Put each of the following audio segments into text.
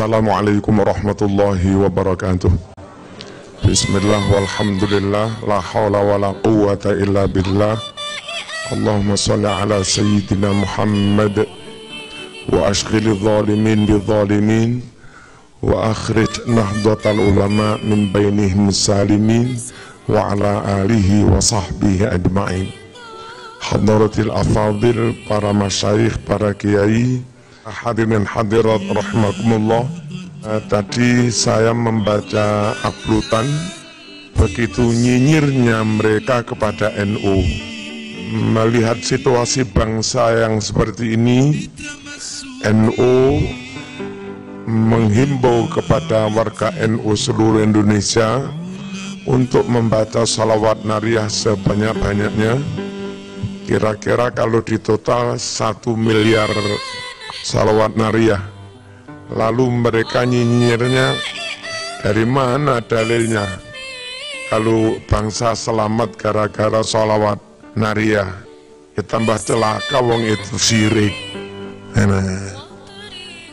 السلام عليكم ورحمة الله وبركاته. بسم الله والحمد لله لا حول ولا قوة إلا بالله. اللهم صل على سيدنا محمد وأشغل الظالمين بالظالمين وأخرج نهضة العلماء من بينهم السالمين وعلى آله وصحبه أجمعين. حضرة الأفاضل para مشايخ para kiai, hadirin hadirat rahimakumullah. Uh, tadi saya membaca uploadan begitu nyinyirnya mereka kepada NU melihat situasi bangsa yang seperti ini NU menghimbau kepada warga NU seluruh Indonesia untuk membaca salawat nariyah sebanyak-banyaknya. Kira-kira kalau di total satu miliar salawat nariyah. Lalu mereka nyinyirnya dari mana dalilnya? Kalau bangsa selamat gara-gara salawat nariyah. Ya tambah celaka wong itu sirik.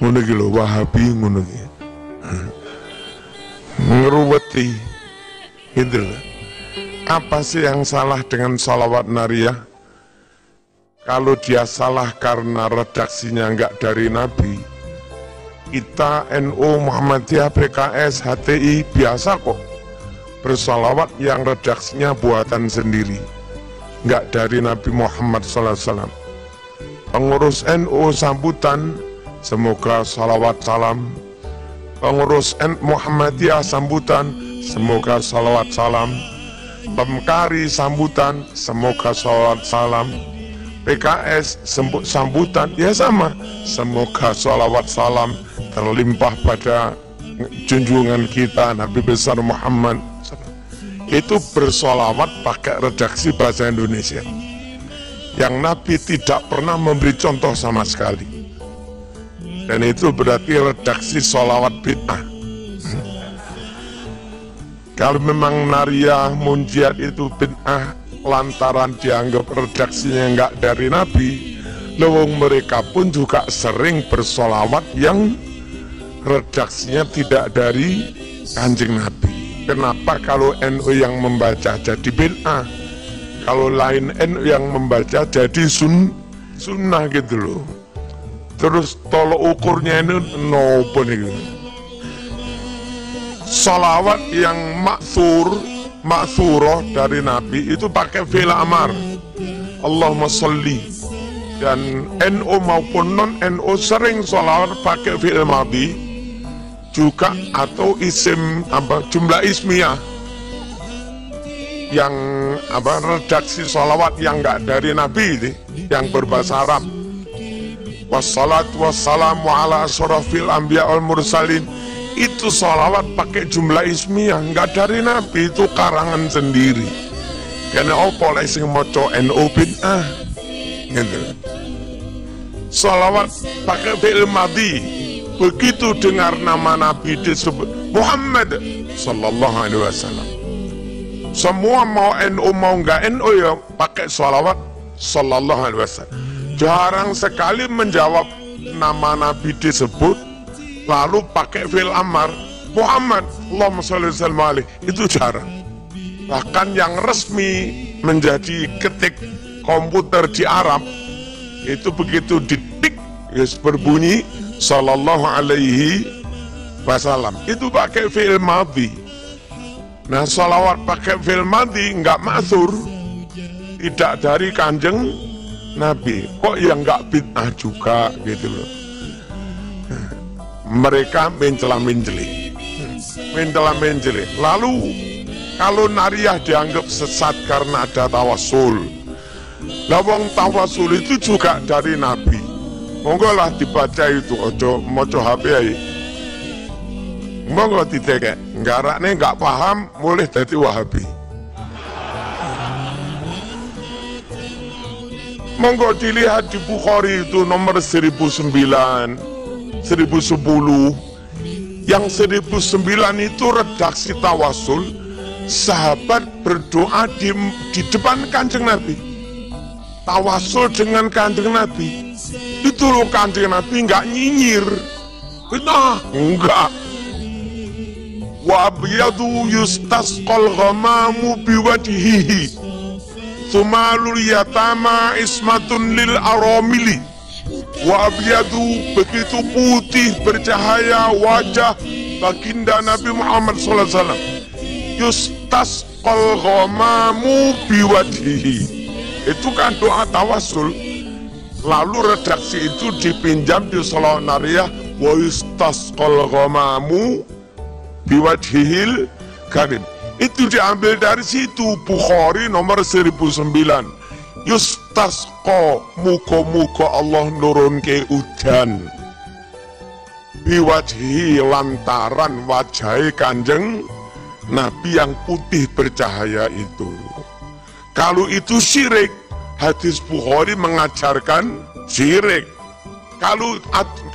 Ngono iki wahabi ngono iki. Ngeruweti. Loh apa sih yang salah dengan salawat nariyah kalau dia salah karena redaksinya enggak dari Nabi, kita NU Muhammadiyah PKS HTI biasa kok bersalawat yang redaksinya buatan sendiri, enggak dari Nabi Muhammad SAW. Pengurus NU sambutan, semoga salawat salam. Pengurus NU Muhammadiyah sambutan, semoga salawat salam. Pemkari sambutan, semoga salawat salam PKS sambutan. Ya sama. Semoga sholawat salam terlimpah pada junjungan kita Nabi besar Muhammad. Itu bersolawat pakai redaksi bahasa Indonesia. Yang Nabi tidak pernah memberi contoh sama sekali. Dan itu berarti redaksi sholawat bid'ah. Kalau memang Naria Munjiat itu bid'ah lantaran dianggap redaksinya enggak dari Nabi lewong mereka pun juga sering bersolawat yang redaksinya tidak dari kanjeng Nabi. Kenapa kalau NU yang membaca jadi bid'ah? Kalau lain NU yang membaca jadi sun sunnah gitu loh. Terus tolok ukurnya ini nopo nih solawat yang maksur maksuroh dari Nabi itu pakai fi'il amar. Allahumma salli. Dan NU maupun non NU sering sholawat pakai fi'il madhi. Juga atau isim apa jumlah ismiyah yang apa redaksi sholawat yang enggak dari Nabi ini yang berbahasa Arab. Wassalatu wassalamu ala asrafil anbiya wal mursalin itu sholawat pakai jumlah ismiyah nggak dari Nabi itu karangan sendiri. Karena apa oleh sing moco NU bid'ah gitu. Sholawat pakai fi'il madi begitu dengar nama Nabi disebut Muhammad sallallahu alaihi wasallam. Semua mau NU mau nggak NU ya pakai sholawat sallallahu alaihi wasallam. Jarang sekali menjawab nama Nabi disebut lalu pakai fil amar Muhammad Allahumma alaihi itu jarang. Bahkan yang resmi menjadi ketik komputer di Arab itu begitu ditik yes, berbunyi sallallahu alaihi wasallam. Itu pakai fil madhi. Nah salawat pakai fil madhi nggak masur tidak dari kanjeng Nabi. Kok yang nggak bid'ah juga gitu loh mereka mencela menceli mencela menceli lalu kalau nariyah dianggap sesat karena ada tawasul lawang tawasul itu juga dari Nabi. Monggo lah dibaca itu ojo moco HP aja monggo diteke nih nggak paham boleh jadi wahabi monggo dilihat di Bukhari itu nomor 1009 1010 yang 1009 itu redaksi tawasul sahabat berdoa di, di depan kanjeng Nabi tawasul dengan kanjeng Nabi itu loh kanjeng Nabi nggak nyinyir Fitnah. Enggak. Wa abyadu yustasqal ghamamu biwajhihi. Sumalul yatama ismatun lil aramili. Wa abyadu begitu putih bercahaya wajah baginda Nabi Muhammad SAW. Yustasqal ghamamu biwajhihi. Itu kan doa tawasul. Lalu redaksi itu dipinjam di Salawat Nariyah wa yustasqal ghamamu biwajhihil karim. Itu diambil dari situ Bukhari nomor 1009. Yustasqa muka-muka Allah nurun ke udan. Biwajhi lantaran wajah kanjeng Nabi yang putih bercahaya itu. Kalau itu syirik, hadis Bukhari mengajarkan syirik. Kalau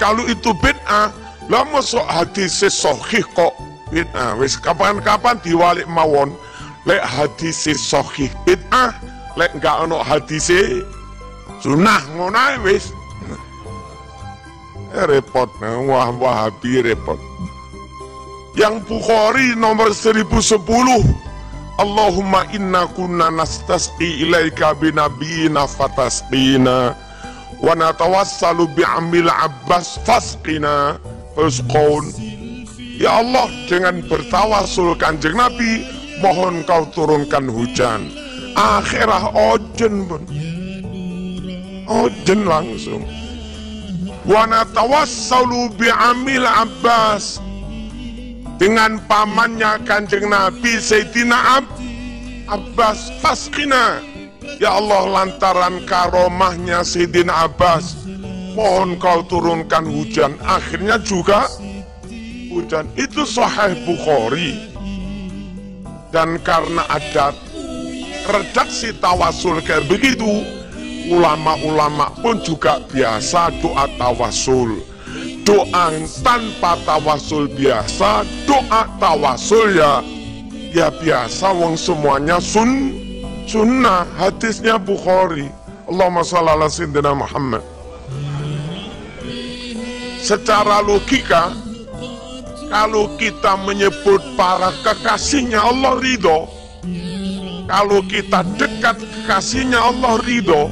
kalau itu bid'ah, lah masuk hadis sahih kok bid'ah. Wis kapan-kapan diwalik mawon lek hadis sahih bid'ah, lek enggak ono hadis sunnah ngono wis. Eh, repot, wah wahabi repot. Yang Bukhari nomor 1010 Allahumma inna kunna nastasqi ilaika binabiyina fatasqina wa natawassalu bi'amil abbas fasqina. Fasqun Ya Allah dengan bertawasul kanjeng Nabi mohon kau turunkan hujan akhirah ojen pun. Ojen langsung. Wa natawassalu bi'amil abbas. Dengan pamannya kanjeng Nabi Sayyidina Ab Abbas Faskina. Ya Allah lantaran karomahnya Sayyidina Abbas Mohon kau turunkan hujan. Akhirnya juga hujan. Itu Sahih Bukhari. Dan karena ada redaksi tawasul kayak begitu Ulama-ulama pun juga biasa doa tawasul. Doa tanpa tawasul biasa doa tawasul ya ya biasa wong semuanya sun sunnah hadisnya Bukhari. Allahumma salli ala sayyidina Muhammad. Secara logika kalau kita menyebut para kekasihnya Allah ridho kalau kita dekat kekasihnya Allah ridho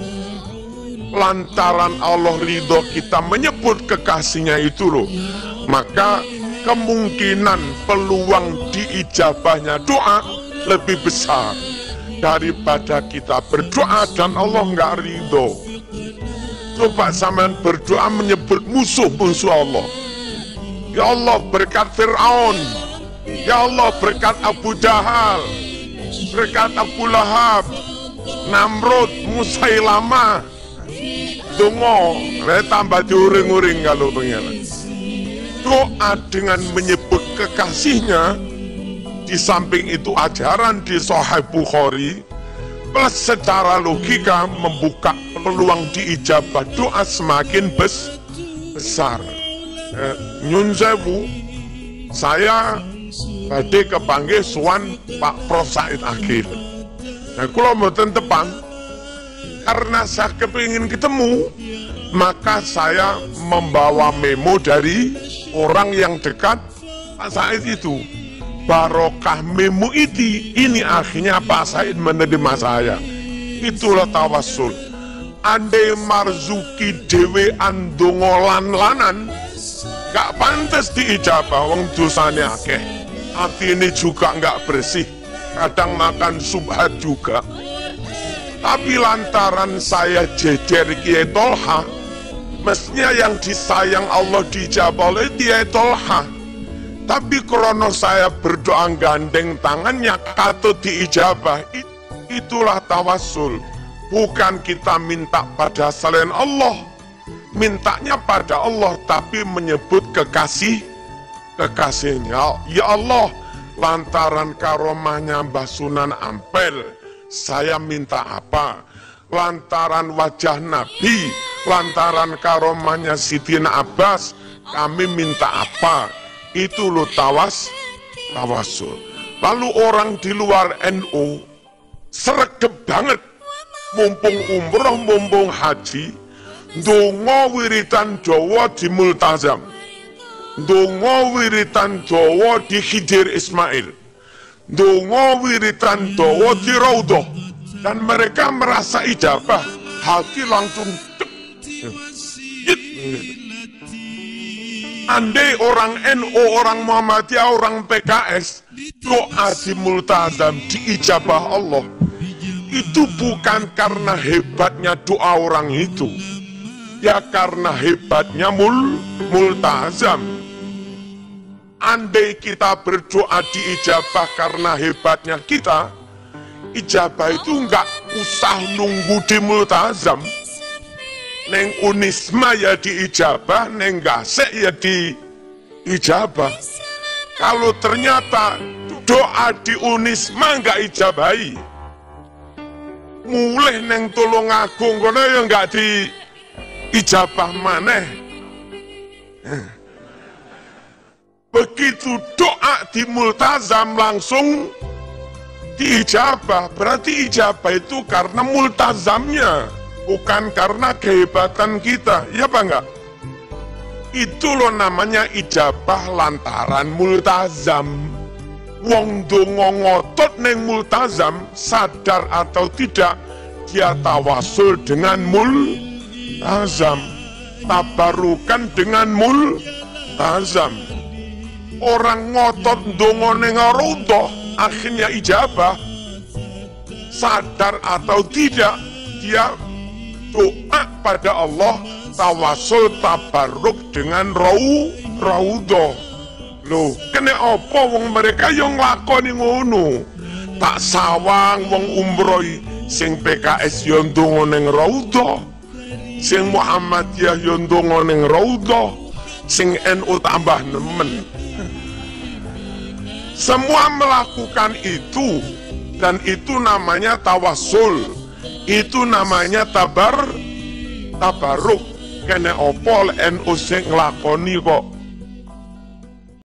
lantaran Allah ridho kita menyebut kekasihnya itu loh maka kemungkinan peluang diijabahnya doa lebih besar daripada kita berdoa dan Allah nggak ridho. Coba sampean berdoa menyebut musuh-musuh Allah. Ya Allah berkat Fir'aun. Ya Allah berkat Abu Jahal berkat Abu Lahab Namrud Musailamah Dongo, saya tambah diuring-uring kalau pengen. Doa dengan menyebut kekasihnya, di samping itu ajaran di Sahih Bukhari, plus secara logika membuka peluang diijabah doa semakin bes, besar. Eh, Nyun saya tadi kepanggil Suan Pak Prof. Said Akhil. Nah, kalau mau tepan, karena saya kepingin ketemu maka saya membawa memo dari orang yang dekat Pak Said itu. Barokah memo itu. Ini akhirnya Pak Said menerima saya. Itulah tawasul ande marzuki dewe andongolan lanan gak pantas diijabah wong dosanya akeh hati ini juga gak bersih kadang makan subhat juga tapi lantaran saya jejer Kiai Tolha, mestinya yang disayang Allah dijawab oleh Kiai Tolha. Tapi krono saya berdoa gandeng tangannya katut diijabah. Itulah tawasul. Bukan kita minta pada selain Allah. Mintanya pada Allah tapi menyebut kekasih kekasihnya. Ya Allah, lantaran karomahnya Mbah Sunan Ampel saya minta apa? Lantaran wajah Nabi, lantaran karomahnya Sidina Abbas, kami minta apa? Itu lo tawas, tawasul. Lalu orang di luar NU, seregep banget, mumpung umroh, mumpung haji, dongo wiritan Jawa di multazam. Dongo wiritan dawa di Khidir Ismail. Dongo wiritan dawa di Raudah. Dan mereka merasa ijabah. Hati langsung. Andai orang NU, orang Muhammadiyah, orang PKS, doa di diijabah Allah. Itu bukan karena hebatnya doa orang itu. Ya karena hebatnya mul multazam. Andai kita berdoa diijabah karena hebatnya kita, ijabah itu nggak usah nunggu di multazam. Neng unisma ya diijabah, neng gasek ya di ijabah. Kalau ternyata doa di unisma nggak ijabahi, mulai neng tolong agung kono ya nggak di ijabah maneh. Begitu doa di multazam langsung diijabah. Berarti ijabah itu karena multazamnya, bukan karena kehebatan kita. Ya apa enggak? Itu loh namanya ijabah lantaran multazam. Wong dongo ngotot neng multazam, sadar atau tidak, dia tawasul dengan multazam. Tabarukan dengan multazam orang ngotot dongo neng rodoh akhirnya ijabah. Sadar atau tidak dia doa pada Allah tawasul tabaruk dengan rau raudoh loh kena apa wong mereka yang lakoni ngono? Tak sawang wong umroh sing PKS yang dongo neng raudoh sing Muhammadiyah yang dongo neng raudoh sing NU tambah nemen semua melakukan itu dan itu namanya tawasul. Itu namanya tabar tabaruk. Kene opol NU sing nglakoni kok